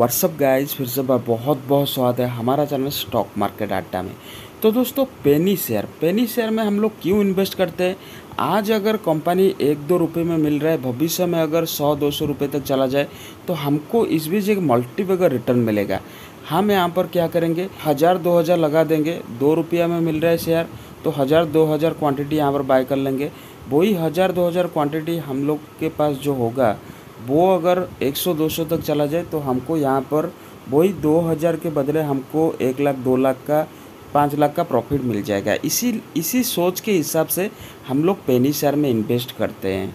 WhatsApp guys फिर से बहुत बहुत स्वागत है हमारा चैनल स्टॉक मार्केट अड्डा में। तो दोस्तों पेनी शेयर पेनी शेयर में हम लोग क्यों इन्वेस्ट करते हैं? आज अगर कंपनी एक दो रुपये में मिल रहा है, भविष्य में अगर सौ, दो सौ रुपये तक चला जाए तो हमको इस बीच एक मल्टीपैगर रिटर्न मिलेगा। हम यहाँ पर क्या करेंगे? हज़ार, दो हज़ार लगा देंगे। दो रुपया में मिल रहा है शेयर तो हज़ार, दो हज़ार क्वान्टिटी यहाँ पर बाय कर लेंगे। वही हज़ार, दो हज़ार क्वान्टिटी हम लोग के पास जो होगा वो अगर 100-200 तक चला जाए तो हमको यहाँ पर वही 2000 के बदले हमको एक लाख, दो लाख का, पाँच लाख का प्रॉफिट मिल जाएगा। इसी इसी सोच के हिसाब से हम लोग पेनी शेयर में इन्वेस्ट करते हैं।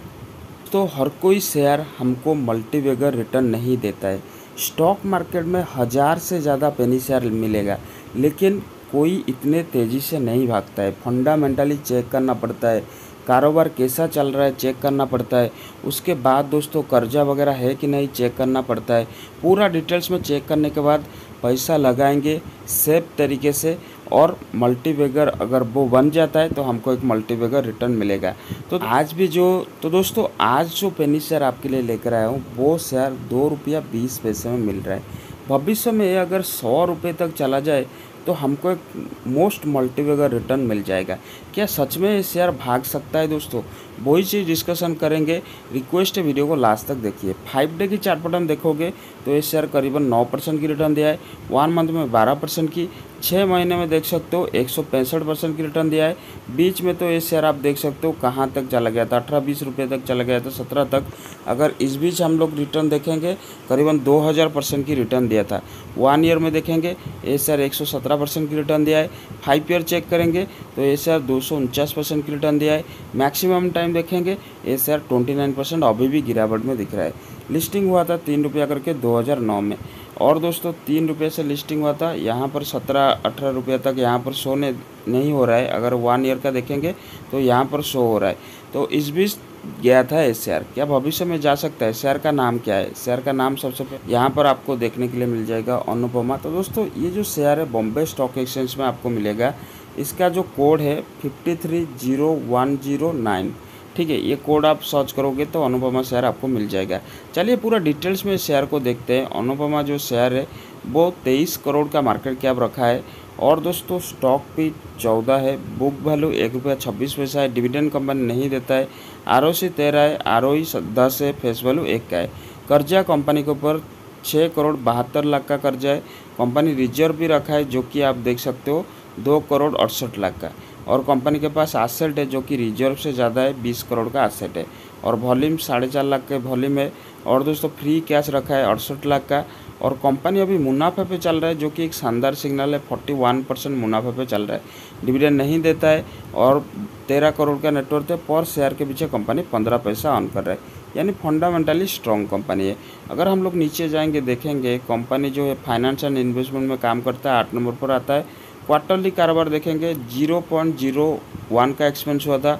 तो हर कोई शेयर हमको मल्टीवेगर रिटर्न नहीं देता है। स्टॉक मार्केट में हज़ार से ज़्यादा पेनी शेयर मिलेगा, लेकिन कोई इतने तेज़ी से नहीं भागता है। फंडामेंटली चेक करना पड़ता है। कारोबार कैसा चल रहा है चेक करना पड़ता है। उसके बाद दोस्तों, कर्जा वगैरह है कि नहीं चेक करना पड़ता है। पूरा डिटेल्स में चेक करने के बाद पैसा लगाएँगे सेफ़ तरीके से और मल्टीवेगर अगर वो बन जाता है तो हमको एक मल्टीवेगर रिटर्न मिलेगा। तो आज भी जो तो दोस्तों, आज जो पेनी शेयर आपके लिए लेकर आया हूँ, वो शेयर दो रुपया बीस पैसे में मिल रहा है। भविष्य में अगर सौ रुपये तक चला जाए तो हमको एक मोस्ट मल्टीवेगर रिटर्न मिल जाएगा। क्या सच में ये शेयर भाग सकता है दोस्तों? वही चीज़ डिस्कशन करेंगे। रिक्वेस्ट है वीडियो को लास्ट तक देखिए। फाइव डे की चार्ट पैटर्न देखोगे तो ये शेयर करीबन नौ परसेंट की रिटर्न दिया है। वन मंथ में बारह परसेंट की। छः महीने में देख सकते हो, एक सौ पैंसठ परसेंट की रिटर्न दिया है। बीच में तो ये शेयर आप देख सकते हो, कहाँ तक चला गया था? अठारह बीस रुपये तक चला गया था, सत्रह तक। अगर इस बीच हम लोग रिटर्न देखेंगे, करीबन दो हज़ार परसेंट की रिटर्न दिया था। वन ईयर में देखेंगे ये शेयर एक सौ सत्रह परसेंट की रिटर्न दिया है। फाइव ईयर चेक करेंगे तो ये शेयर दो सौ उनचास परसेंट की रिटर्न दिया है। मैक्सिमम टाइम देखेंगे, ये शेयर ट्वेंटी नाइन परसेंट अभी भी गिरावट में दिख रहा है। लिस्टिंग हुआ था तीन रुपया करके दो हज़ार नौ में। और दोस्तों, तीन रुपये से लिस्टिंग हुआ था, यहाँ पर सत्रह, अठारह रुपये तक यहाँ पर शो नहीं हो रहा है। अगर वन ईयर का देखेंगे तो यहाँ पर शो हो रहा है। तो इस बीच गया था एस क्या भविष्य में जा सकता है। शेयर का नाम क्या है? शेयर का नाम सबसे पहले यहाँ पर आपको देखने के लिए मिल जाएगा अनुपमा। तो दोस्तों, ये जो शेयर है, बॉम्बे स्टॉक एक्सचेंज में आपको मिलेगा। इसका जो कोड है fifty three zero one zero nine ठीक है, ये कोड आप सर्च करोगे तो अनुपमा शेयर आपको मिल जाएगा। चलिए, पूरा डिटेल्स में शेयर को देखते हैं। अनुपमा जो शेयर है, वो तेईस करोड़ का मार्केट कैप रखा है। और दोस्तों स्टॉक भी चौदह है। बुक वैल्यू एक रुपया छब्बीस पैसा है। डिविडेंड कंपनी नहीं देता है। आर ओ सी तेरह है। आर ओ दस है। फेस वैल्यू एक का है। कर्जा कंपनी के ऊपर छः करोड़ बहत्तर लाख का कर्जा है। कंपनी रिज़र्व भी रखा है, जो कि आप देख सकते हो, दो करोड़ अड़सठ लाख का। और कंपनी के पास आसेट है, जो कि रिज़र्व से ज़्यादा है, बीस करोड़ का आसेट है। और वॉल्यूम साढ़े चार लाख के वॉल्यूम है। और दोस्तों फ्री कैश रखा है, अड़सठ लाख का। और कंपनी अभी मुनाफे पे चल रहा है, जो कि एक शानदार सिग्नल है फोर्टी वन परसेंट मुनाफे पे चल रहा है। डिविडेंड नहीं देता है और तेरह करोड़ का नेटवर्क है, पर शेयर के पीछे कंपनी पंद्रह पैसा ऑन कर रहा है। यानी फंडामेंटली स्ट्रॉन्ग कंपनी है। अगर हम लोग नीचे जाएँगे, देखेंगे कंपनी जो है फाइनेंस एंड इन्वेस्टमेंट में काम करता है, आठ नंबर पर आता है। क्वार्टरली कारोबार देखेंगे ज़ीरो पॉइंट ज़ीरो वन का एक्सपेंस हुआ था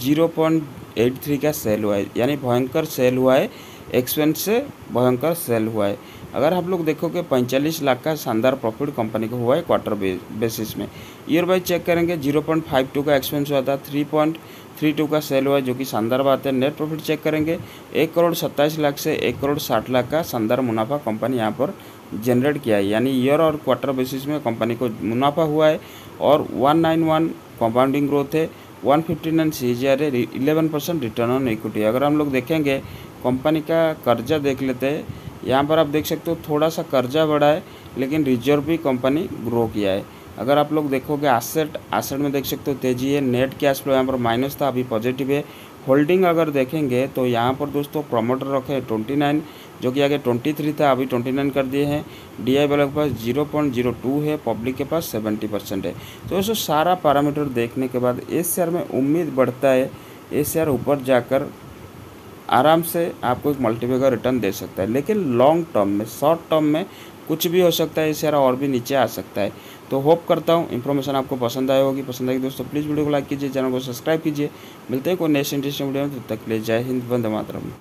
ज़ीरो पॉइंट एट थ्री का सेल हुआ है। यानी भयंकर सेल हुआ है एक्सपेंस से भयंकर सेल हुआ है। अगर आप लोग देखोगे, पैंतालीस लाख का शानदार प्रॉफिट कंपनी को हुआ है क्वार्टर बेसिस में। ईयर वाइज चेक करेंगे ज़ीरो पॉइंट फाइव टू का एक्सपेंस हुआ था थ्री पॉइंट थ्री टू का सेल हुआ जो कि शानदार बात है। नेट प्रॉफिट चेक करेंगे, एक करोड़ सत्ताईस लाख से एक करोड़ साठ लाख का शानदार मुनाफा कंपनी यहाँ पर जनरेट किया है। यानी ईयर और क्वार्टर बेसिस में कंपनी को मुनाफा हुआ है और one nine one compounding growth है one fifty nine C G R eleven percent return on equity अगर हम लोग देखेंगे कंपनी का कर्जा देख लेते हैं यहाँ पर आप देख सकते हो थोड़ा सा कर्जा बढ़ा है, लेकिन रिज़र्व भी कंपनी ग्रो किया है। अगर आप लोग देखोगे आसेट आसेट में देख सकते हो तेज़ी है नेट कैश फ्लो यहाँ पर माइनस था, अभी पॉजिटिव है। होल्डिंग अगर देखेंगे तो यहाँ पर दोस्तों प्रमोटर रखे ट्वेंटी नाइन जो कि आगे ट्वेंटी थ्री था, अभी ट्वेंटी नाइन कर दिए हैं। डी आई वाले के पास ज़ीरो पॉइंट ज़ीरो टू है पब्लिक के पास सेवेंटी परसेंट है। तो दोस्तों सारा पैरामीटर देखने के बाद इस शेयर में उम्मीद बढ़ता है। इस शेयर ऊपर जाकर आराम से आपको एक मल्टीपेगर रिटर्न दे सकता है। लेकिन लॉन्ग टर्म में शॉर्ट टर्म में कुछ भी हो सकता है इस शेयर और भी नीचे आ सकता है। तो होप करता हूँ इन्फॉर्मेशन आपको पसंद आए होगी। पसंद आएगी दोस्तों प्लीज़ वीडियो को लाइक कीजिए चैनल को सब्सक्राइब कीजिए। मिलते हैं कोई नेक्स्ट इंटरेस्टिंग वीडियो में, तब तक ले जय हिंद, वंदे मातरम।